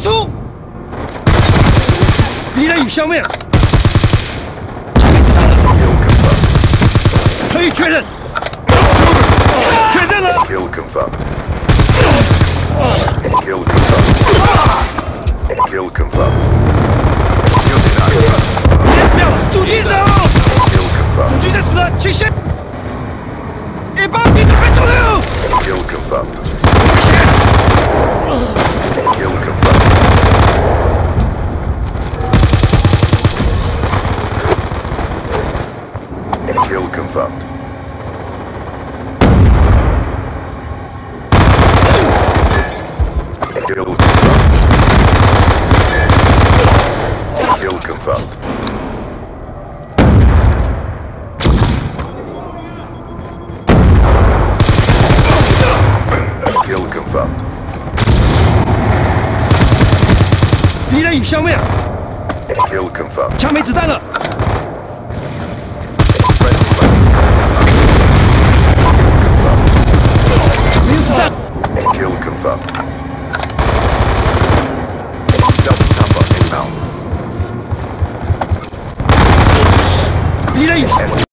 出！敌人已消灭。可以确认。确认了。Kill confirmed. Kill confirmed. Kill confirmed. Kill denied. 别死掉了，主机手！Kill confirmed. 主机在死了，请先。一帮你准备出溜。Kill confirmed. Confirmed. Kill confirmed. Kill confirmed. Kill confirmed. 敌人已消灭，Kill confirmed. 枪没子弹了。Double chopper inbound. Leave!